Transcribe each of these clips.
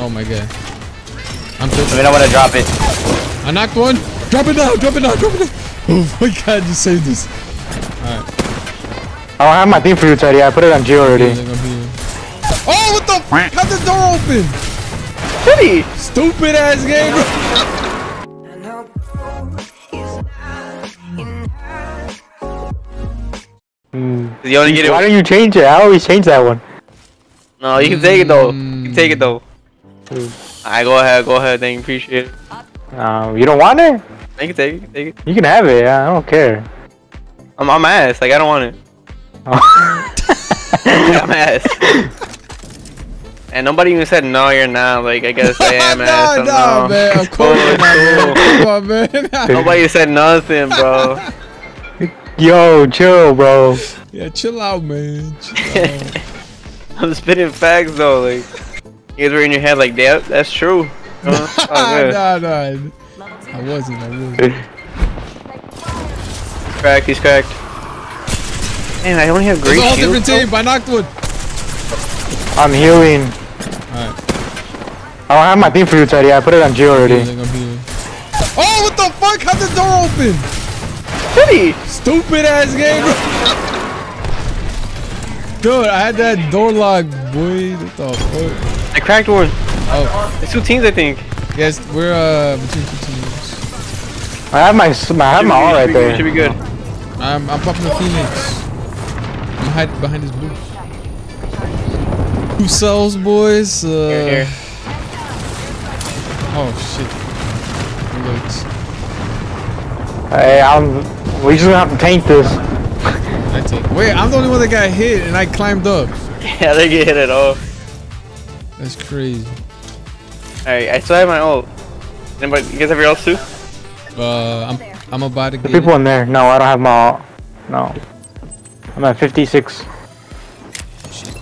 Oh my god. I'm just. Let me know when to drop it. I knocked one. Drop it down. Drop it down. Drop it down. Oh my god, you saved this. Alright. Oh, I don't have my theme fruits ready. I put it on G already. Oh, what the f? How'd the door open? City. Stupid ass game. You only get it. Why don't you change it? I always change that one. No, you can take it though. You can take it though. Alright, go ahead, go ahead. Thank you, appreciate it. Um, you don't want it? Thank you can take it, you take it. You can have it. I don't care. I'm, I'm ass. Like I don't want it. I'm ass. And nobody even said no, you're not. Like I guess I am ass. nah, I'm nah, no. man. Of course Cool, not, cool. Come on, man. Nobody said nothing, bro. Yo, chill, bro. yeah, chill out, man. Chill out. I'm spitting facts though. Like you guys were in your head like that. That's true. Uh, it's all good. nah, nah. I wasn't. I wasn't. Cracked. He's cracked. Man, I only have It's great a whole different team. I knocked one. I'm healing. Alright. I don't have my theme fruits ready. I put it on G already. Healing, I'm healing. Oh, what the fuck? How'd the door open? City. Stupid ass game. Dude, I had that door locked, boy. What the fuck? I cracked one. Oh, It's two teams, I think. yes, we're uh between two teams. I have my I have my all right there. be- Should be good. I'm I'm popping the Phoenix. I'm hiding behind his booth. Two cells, boys. Uh, Here, here. Oh shit. Alerts. Hey, I'm. We just gonna have to tank this. I take. Wait, I'm the only one that got hit, and I climbed up. Yeah, they get hit at all. That's crazy. Alright, I still have my ult. Anybody, you guys have your ult too? Uh, I'm I'm about to The get. people it. in there. No, I don't have my all. No. I'm at 56.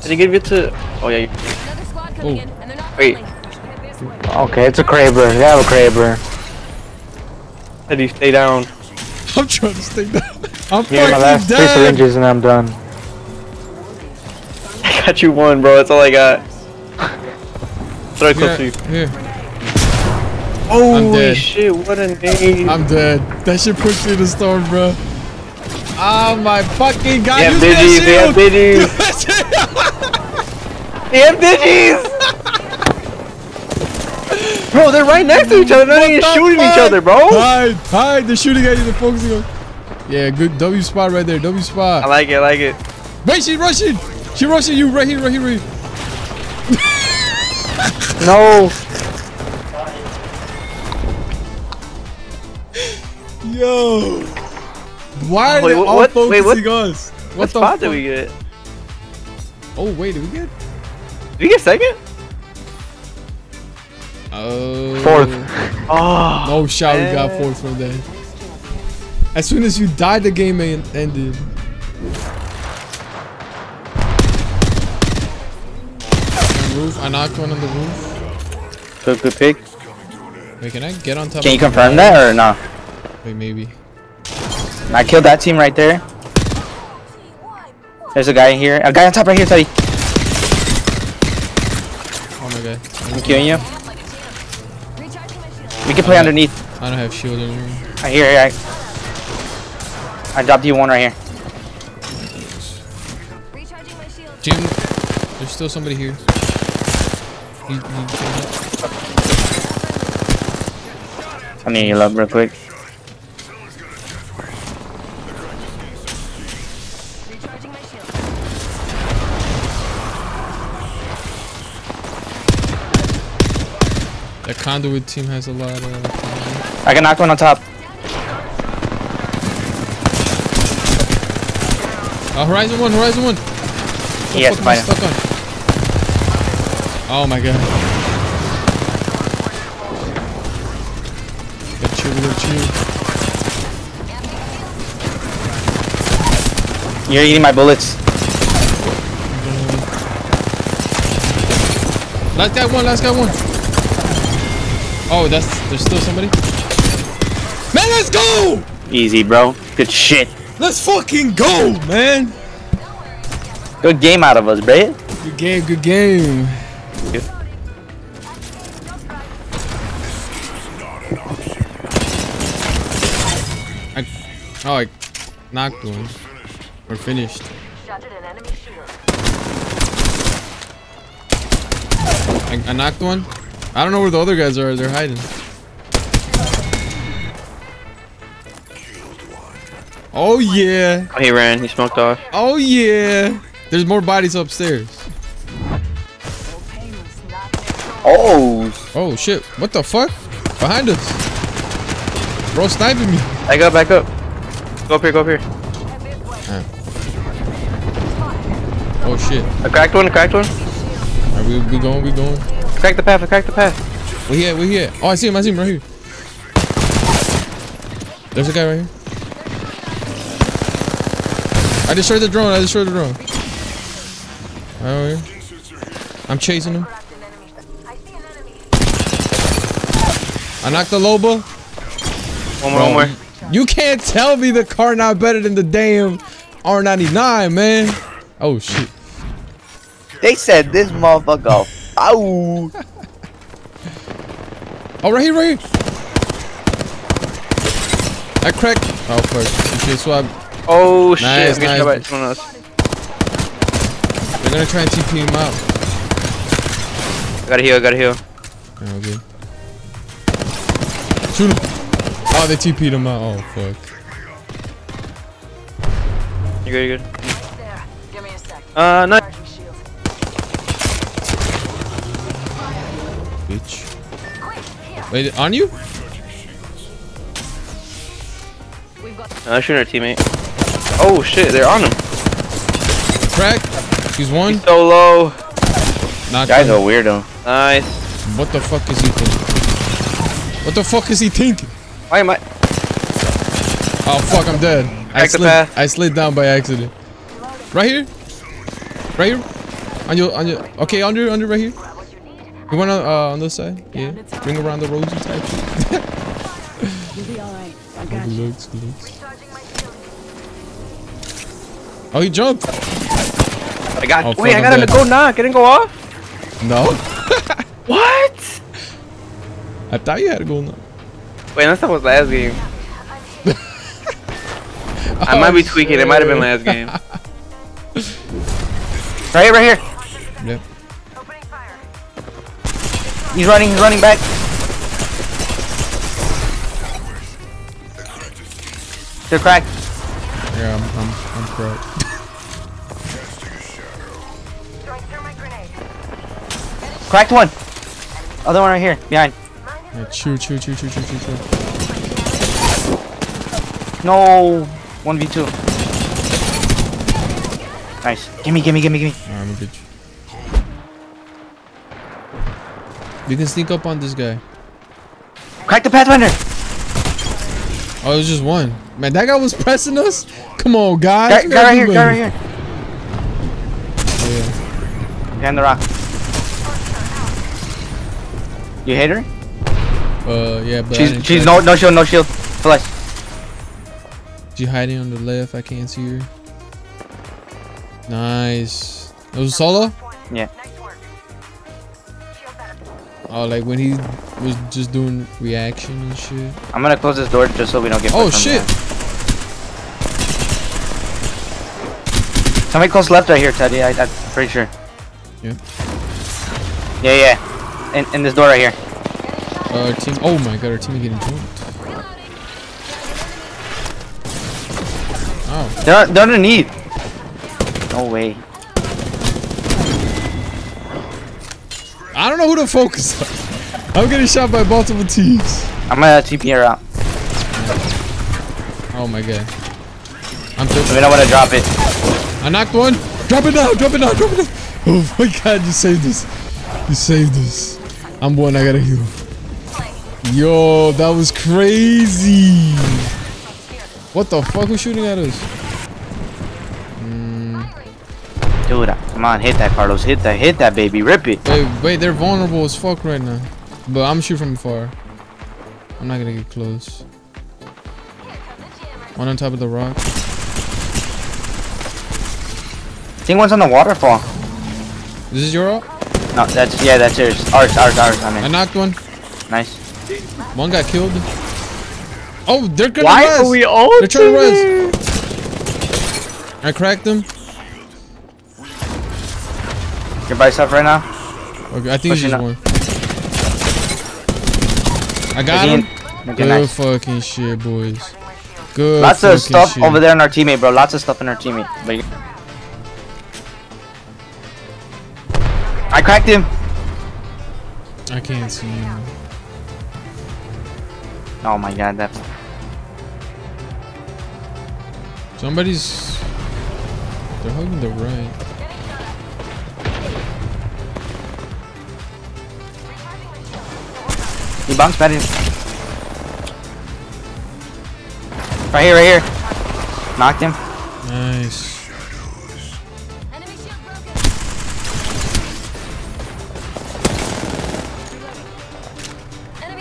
Did he give it to? Oh yeah. you- Another squad coming in, and they're not Wait. Okay, it's a Kraber. They have a Kraber. Did he stay down? I'm trying to stay down. I'm Here's my fucking last three syringes and I'm done. I got you one, bro. That's all I got. Throw it close to you. here. Holy dead. shit! What a name. I'm dead. That shit pushed me in the storm, bro. Oh my fucking god! They have use that digis. They have digis. Use that shield! They have digis. Bro, they're right next to each other. They're not even the shooting each other, bro. Hide, hide! They're shooting at you. They're focusing on. Yeah, good W spot right there. W I spot. I like it. I like it. Wait, she's rushing. She rushing you right here, right here, right here. No. Yo. Why are Wait, they what- all what- wait, what- us? What, What the spot did we get? Oh wait, did we get? Did we get second? Oh. Fourth. Oh. No shot, we got fourth from that. As soon as you died, the game en- ended. Roof, I knocked one on the roof. Good, good pick. Wait, can I get on top? Can you the confirm that or no? Wait, maybe. I killed that team right there. There's a guy in here. A guy on top right here, Teddy. Oh my god. I'm killing you. Recharging my shield. We can play underneath. I don't have shield anymore. I hear I, I dropped you one right here. Recharging my shield. Jim, there's still somebody here. I need your love real quick. Recharging my shield. the conduit team has a lot of. I can knock one on top. Uh, Horizon one, Horizon one. What Yes, mine. Oh my god. Got you, got you. You're eating my bullets. Last guy one, last guy one. Oh, that's there's still somebody. Man, let's go! Easy, bro. Good shit. Let's fucking go, man. Good game out of us, bro. Good game, good game. Oh, I knocked one. We're finished. An enemy. I, I knocked one. I don't know where the other guys are. They're hiding. Oh yeah. Oh, he ran. He smoked off. Oh yeah. There's more bodies upstairs. Painless, not their Oh, Oh shit. What the fuck? Behind us. Bro sniping me. I got back up. Go up here, go up here. This way. Oh shit. I cracked one, I cracked one. Are we, we going? We going? I cracked the path, I cracked the path. Where he at? Where he at? Oh, I see him. I see him right here. There's a guy right here. I destroyed the drone. I destroyed the drone. Right here. I'm chasing him. Cracked an enemy. I see an enemy. I knocked the Loba. One more, one more. You can't tell me the car not better than the damn R99, man. Oh shit. they said this motherfucker. Ow. Oh, right here, right here. I cracked. Oh fuck. Okay, swap. Oh shit, Nice, I'm getting nice. by someone else. They're gonna try and TP him out. I gotta heal, I gotta heal. Oh, okay. Shoot him. Oh, they TP'd him out. Oh, fuck. You good, you good. There. Give me a sec. Uh, no. Bitch. Wait, on you? We've No, I'm shooting our teammate. Oh shit, they're on him. Crack. He's one. So low. Not Guy's a weirdo. Nice. What the fuck is he thinking? What the fuck is he thinking? Why am I? Oh fuck, I'm dead. I slid. I slid down by accident. Right here. Right here. On your, on your. Okay, under, under, right here. you need. You want on, uh, on this side? Yeah. Bring around the rosy type shit. You'll be alright. I Good got you. looks, good looks. Charging my shield. Oh, he jumped. I got. Oh, wait, fuck, I got him to dead. go knock. It didn't go off. No. What? I thought you had to go now. Wait, that's that was last game. I Oh, might be tweaking. It might have been last game. Right here, right here. Yep. He's running, he's running back. They're cracked. Yeah, I'm, I'm, I'm cracked. Throwing through my grenade. Cracked one. Other one right here, behind. Yeah, chew, chew, chew, chew, chew, chew, chew. No. 1v2. Nice. Gimme, gimme, gimme, gimme. Alright, I'm you. We can sneak up on this guy. Crack the Pathfinder. Oh, it was just one. Man, that guy was pressing us. Come on, guys. Guy, guy right here, guy right here. Yeah. Behind the rock. You hit her? Uh, yeah, but She's she's no no shield, no shield. Flash. She hiding on the left. I can't see her. Nice. It was solo. Yeah. Nice work. Shield better. Oh, like when he was just doing reaction and shit. I'm gonna close this door just so we don't get. Oh shit. behind. Somebody close left right here, Teddy. I, I'm pretty sure. Yeah. Yeah, yeah. In in this door right here. Uh, team. Oh my god, our team is getting jumped. Oh, They're they're underneath. No way. I don't know who to focus on. I'm getting shot by multiple teams. I'm gonna TP her out. Oh my god. I'm We thirsty. don't wanna drop it. I knocked one. Drop it down. Drop it down. Drop it down. Oh my god, you saved this. You saved this. I'm one. I gotta heal. Yo, that was crazy. What the fuck? Who's shooting at us? Hmm. Dude, come on, hit that, Carlos. Hit that, hit that, baby. Rip it. Wait, wait. They're vulnerable as fuck right now. But I'm shooting from far. I'm not gonna get close. One on top of the rock. I think one's on the waterfall. This is your ult? No, that's yeah, that's yours. Ours, ours, ours. I I mean, knocked one. nice. One got killed. Oh, they're gonna Why res. are we all They're trying to res. I cracked them. You're by yourself right now? Okay, I think it's Pushing just up. one. I got Is him. Okay, Good nice. fucking shit, boys. Good. Lots of stuff shit. over there in our teammate, bro. Lots of stuff in our teammate. But I cracked him. I can't see him. Oh my god, that. Somebody's. They're hugging the right. He bounced back in. Right here, right here. Knocked him. Nice. Enemy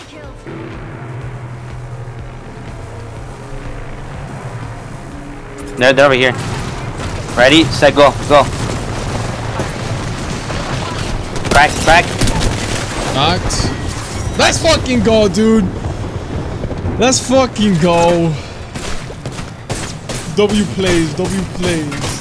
shield killed. They're, they're over here. Ready, set, go, go. Crack, crack. Knocked. Let's fucking go, dude. Let's fucking go. W plays, W plays.